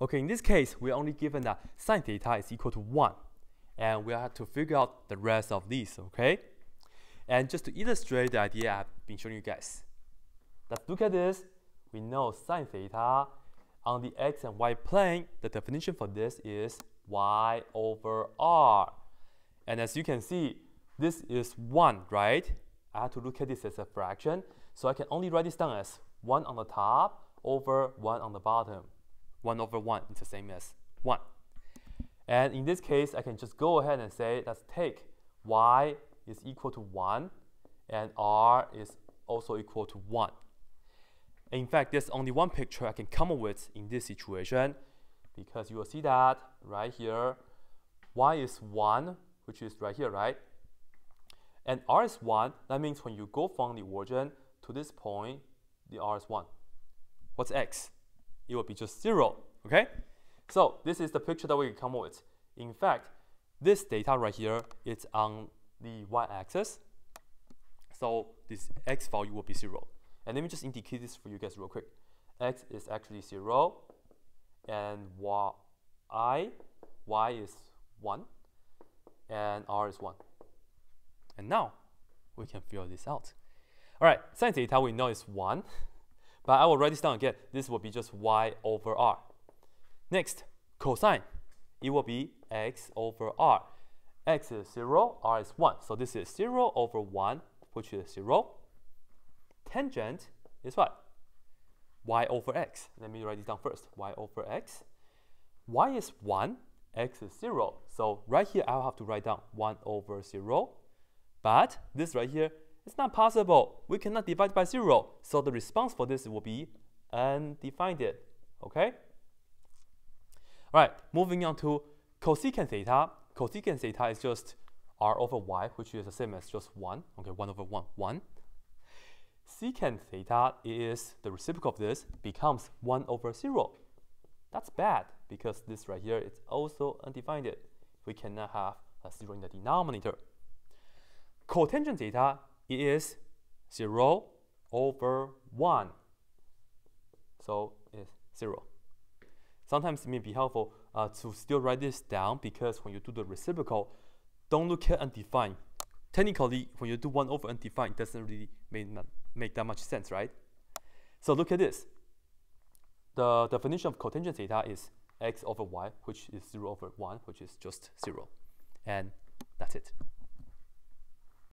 Okay, in this case, we're only given that sine theta is equal to 1. And we have to figure out the rest of these, okay? And just to illustrate the idea I've been showing you guys. Let's look at this. We know sine theta on the x and y plane, the definition for this is y over r. And as you can see, this is 1, right? I have to look at this as a fraction. So I can only write this down as 1 on the top over 1 on the bottom. 1 over 1 is the same as 1. And in this case, I can just go ahead and say, let's take y is equal to 1 and r is also equal to 1. In fact, there's only one picture I can come up with in this situation because you will see that right here, y is 1, which is right here, right? And r is 1, that means when you go from the origin to this point, the r is 1. What's x? It will be just 0, okay? So this is the picture that we come up with. In fact, this theta right here is on the y-axis. So this x value will be 0. And let me just indicate this for you guys real quick. x is actually 0, and y, y is 1, and r is 1. And now we can figure this out. All right, sine theta we know is 1, but I will write this down again. This will be just y over r. Next, cosine. It will be x over r. x is 0, r is 1. So this is 0 over 1, which is 0. Tangent is what? y over x. Let me write this down first. y over x. y is 1, x is 0. So right here, I'll have to write down 1 over 0. But this right here, it's not possible. We cannot divide by 0. So the response for this will be undefined. Okay? All right, moving on to cosecant theta. Cosecant theta is just r over y, which is the same as just 1. Okay, 1 over 1, 1. Secant theta is the reciprocal of this, becomes 1 over 0. That's bad, because this right here is also undefined. We cannot have a 0 in the denominator. Cotangent theta is 0 over 1. So it's 0. Sometimes it may be helpful uh, to still write this down because when you do the reciprocal, don't look at undefined. Technically, when you do 1 over undefined, it doesn't really make, make that much sense, right? So look at this. The definition of cotangent theta is x over y, which is 0 over 1, which is just 0. And that's it.